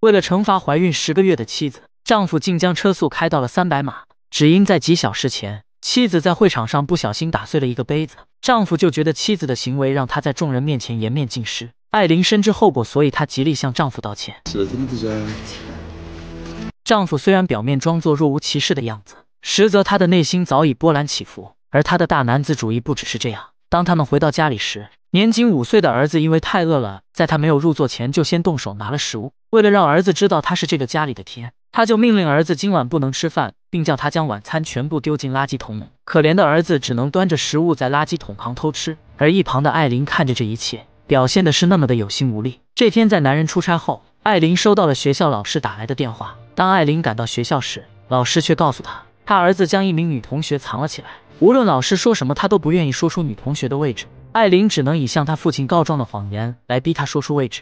为了惩罚怀孕十个月的妻子，丈夫竟将车速开到了三百码，只因在几小时前，妻子在会场上不小心打碎了一个杯子，丈夫就觉得妻子的行为让他在众人面前颜面尽失。艾琳深知后果，所以她极力向丈夫道歉。丈夫虽然表面装作若无其事的样子，实则他的内心早已波澜起伏。而他的大男子主义不只是这样。当他们回到家里时，年仅五岁的儿子因为太饿了，在他没有入座前就先动手拿了食物。为了让儿子知道他是这个家里的天，他就命令儿子今晚不能吃饭，并叫他将晚餐全部丢进垃圾桶里。可怜的儿子只能端着食物在垃圾桶旁偷吃。而一旁的艾琳看着这一切，表现的是那么的有心无力。这天在男人出差后，艾琳收到了学校老师打来的电话。当艾琳赶到学校时，老师却告诉她，他儿子将一名女同学藏了起来。无论老师说什么，他都不愿意说出女同学的位置。艾琳只能以向他父亲告状的谎言来逼他说出位置。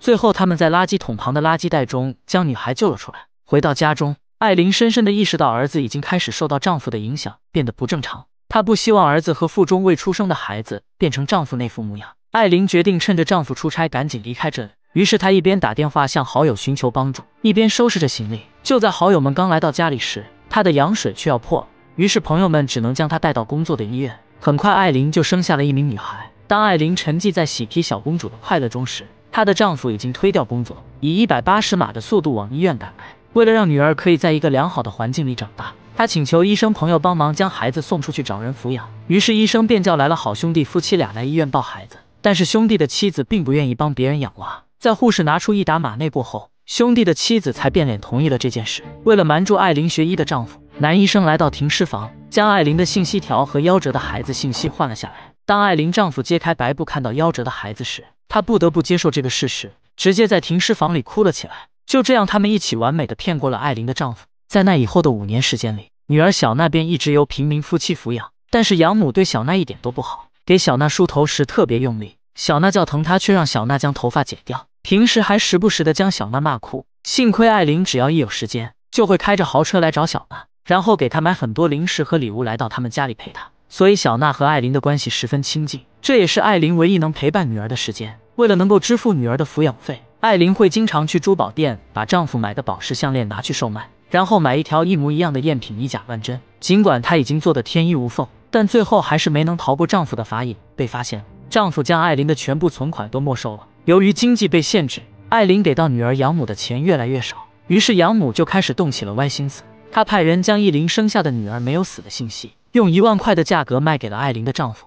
最后，他们在垃圾桶旁的垃圾袋中将女孩救了出来。回到家中，艾琳深深地意识到儿子已经开始受到丈夫的影响，变得不正常。她不希望儿子和腹中未出生的孩子变成丈夫那副模样。艾琳决定趁着丈夫出差赶紧离开这里。于是她一边打电话向好友寻求帮助，一边收拾着行李。就在好友们刚来到家里时，她的羊水却要破了。于是朋友们只能将她带到工作的医院。很快，艾琳就生下了一名女孩。当艾琳沉浸在喜提小公主的快乐中时，她的丈夫已经推掉工作，以一百八十码的速度往医院赶来。为了让女儿可以在一个良好的环境里长大，她请求医生朋友帮忙将孩子送出去找人抚养。于是医生便叫来了好兄弟夫妻俩来医院抱孩子。但是兄弟的妻子并不愿意帮别人养娃，在护士拿出一打马内过后，兄弟的妻子才变脸同意了这件事。为了瞒住艾琳学医的丈夫，男医生来到停尸房，将艾琳的信息条和夭折的孩子信息换了下来。当艾琳丈夫揭开白布看到夭折的孩子时，他不得不接受这个事实，直接在停尸房里哭了起来。就这样，他们一起完美的骗过了艾琳的丈夫。在那以后的五年时间里，女儿小娜便一直由平民夫妻抚养，但是养母对小娜一点都不好。给小娜梳头时特别用力，小娜叫疼，她却让小娜将头发剪掉。平时还时不时的将小娜骂哭。幸亏艾琳只要一有时间，就会开着豪车来找小娜，然后给她买很多零食和礼物，来到他们家里陪她。所以小娜和艾琳的关系十分亲近，这也是艾琳唯一能陪伴女儿的时间。为了能够支付女儿的抚养费，艾琳会经常去珠宝店把丈夫买的宝石项链拿去售卖，然后买一条一模一样的赝品以假乱真。尽管她已经做得天衣无缝。但最后还是没能逃过丈夫的法眼，被发现。丈夫将艾琳的全部存款都没收了。由于经济被限制，艾琳给到女儿养母的钱越来越少，于是养母就开始动起了歪心思。她派人将依琳生下的女儿没有死的信息，用一万块的价格卖给了艾琳的丈夫。